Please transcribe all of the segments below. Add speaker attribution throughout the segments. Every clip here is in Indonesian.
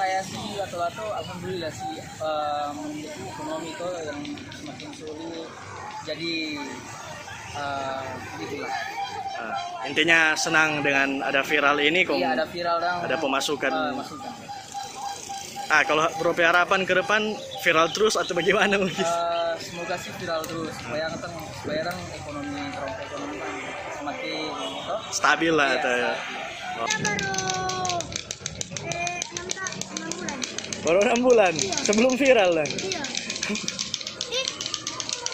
Speaker 1: saya sih atau-atau alhamdulillah sih eh, menurutku ekonomi itu yang semakin sulit jadi eh, gitulah
Speaker 2: Ah, intinya senang dengan ada viral ini kok.
Speaker 1: iya ada viral dan
Speaker 2: ada pemasukan.
Speaker 1: eh, masukan
Speaker 2: Ah, kalau Bro P harapan ke depan viral terus atau bagaimana mungkin?
Speaker 1: Eh, semoga sih viral terus supaya kan supaya kan ekonomi ekonomi kan semakin oh,
Speaker 2: Stabil lah
Speaker 1: iya,
Speaker 2: atau ya.
Speaker 1: stabil.
Speaker 3: Kita baru enam bulan.
Speaker 2: Bulan sebelum viral lah.
Speaker 3: Iya.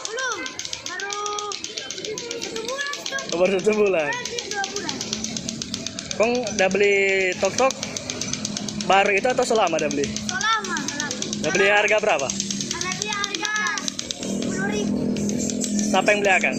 Speaker 3: Belum. Baru satu bulan tuh.
Speaker 2: Oh, Baru satu bulan.
Speaker 3: Dua bulan.
Speaker 2: Kong udah beli tok tok baru itu atau selama udah beli?
Speaker 3: Selama, selama.
Speaker 2: Udah beli harga berapa?
Speaker 3: Ada dia harga sepuluh ribu.
Speaker 2: Siapa yang beli akan?